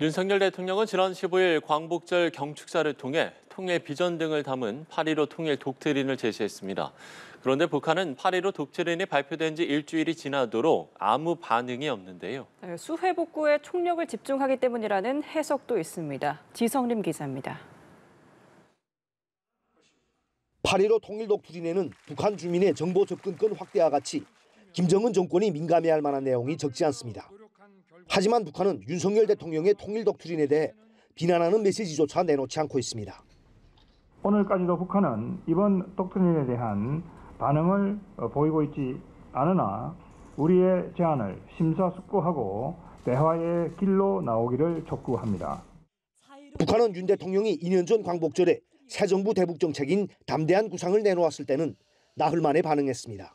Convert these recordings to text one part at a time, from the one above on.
윤석열 대통령은 지난 15일 광복절 경축사를 통해 통일 비전 등을 담은 8.15 통일 독트린을 제시했습니다. 그런데 북한은 8.15 독트린이 발표된 지 일주일이 지나도록 아무 반응이 없는데요. 네, 수해 복구에 총력을 집중하기 때문이라는 해석도 있습니다. 지성림 기자입니다. 8.15 통일 독트린에는 북한 주민의 정보 접근권 확대와 같이 김정은 정권이 민감해할 만한 내용이 적지 않습니다. 하지만 북한은 윤석열 대통령의 통일 독트린에 대해 비난하는 메시지조차 내놓지 않고 있습니다. 오늘까지도 북한은 이번 독트린에 대한 반응을 어, 보이고 있지 않으나 우리의 제안을 심사숙고하고 대화의 길로 나오기를 촉구합니다. 북한은 윤 대통령이 2년 전 광복절에 새 정부 대북 정책인 담대한 구상을 내놓았을 때는 나흘 만에 반응했습니다.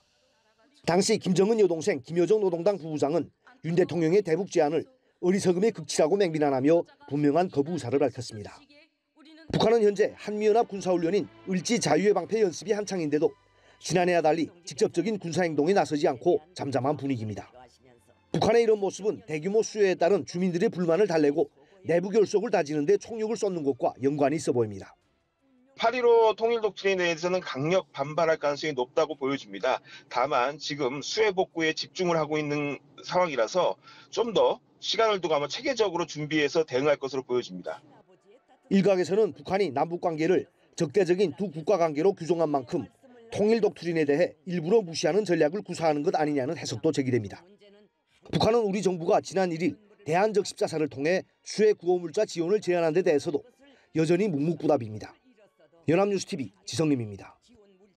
당시 김정은 여동생 김여정 노동당 부부장은 윤 대통령의 대북 제안을 어리석음의 극치라고 맹비난하며 분명한 거부 의사를 밝혔습니다. 북한은 현재 한미연합 군사훈련인 을지 자유의 방패 연습이 한창인데도 지난해와 달리 직접적인 군사행동에 나서지 않고 잠잠한 분위기입니다. 북한의 이런 모습은 대규모 수요에 따른 주민들의 불만을 달래고 내부 결속을 다지는 데 총력을 쏟는 것과 연관이 있어 보입니다. 8.15 통일 독트린에 대해서는 강력 반발할 가능성이 높다고 보여집니다. 다만 지금 수해 복구에 집중을 하고 있는 상황이라서 좀 더 시간을 두고 아마 체계적으로 준비해서 대응할 것으로 보여집니다. 일각에서는 북한이 남북 관계를 적대적인 두 국가 관계로 규정한 만큼 통일 독트린에 대해 일부러 무시하는 전략을 구사하는 것 아니냐는 해석도 제기됩니다. 북한은 우리 정부가 지난 1일 대한적 십자사를 통해 수해 구호물자 지원을 제안한 데 대해서도 여전히 묵묵부답입니다. 연합뉴스TV 지성림입니다.